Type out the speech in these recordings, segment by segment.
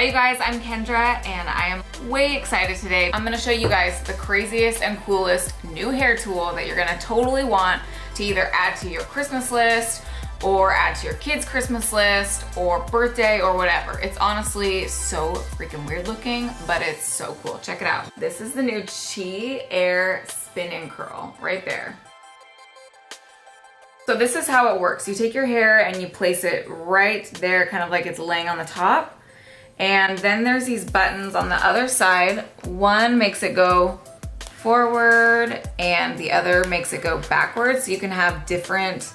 Hi you guys, I'm Kendra and I am way excited today. I'm gonna show you guys the craziest and coolest new hair tool that you're gonna totally want to either add to your Christmas list or add to your kids' Christmas list or birthday or whatever. It's honestly so freaking weird looking, but it's so cool. Check it out. This is the new Chi Air Spin and Curl right there. So this is how it works. You take your hair and you place it right there, kind of like it's laying on the top. And then there's these buttons on the other side. One makes it go forward and the other makes it go backwards. So you can have different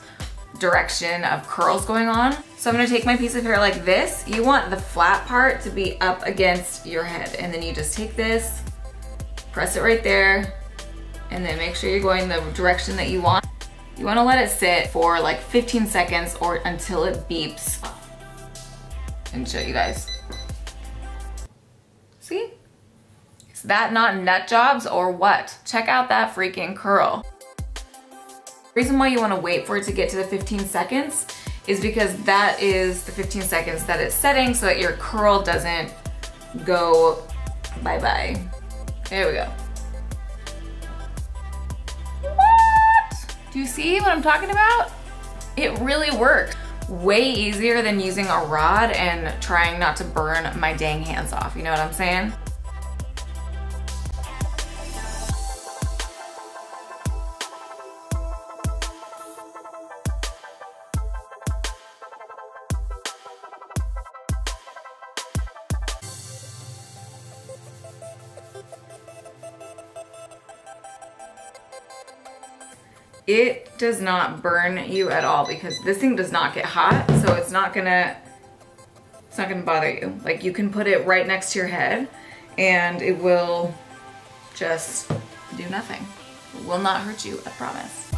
direction of curls going on. So I'm gonna take my piece of hair like this. You want the flat part to be up against your head. And then you just take this, press it right there, and then make sure you're going the direction that you want. You wanna let it sit for like 15 seconds or until it beeps. And show you guys. See? Is that not nut jobs or what? Check out that freaking curl. reason why you wanna wait for it to get to the 15 seconds is because that is the 15 seconds that it's setting so that your curl doesn't go bye-bye. There we go. What? Do you see what I'm talking about? It really works way easier than using a rod and trying not to burn my dang hands off. You know what I'm saying? It does not burn you at all because this thing does not get hot, so it's not gonna, it's not gonna bother you. Like you can put it right next to your head and it will just do nothing. It will not hurt you, I promise.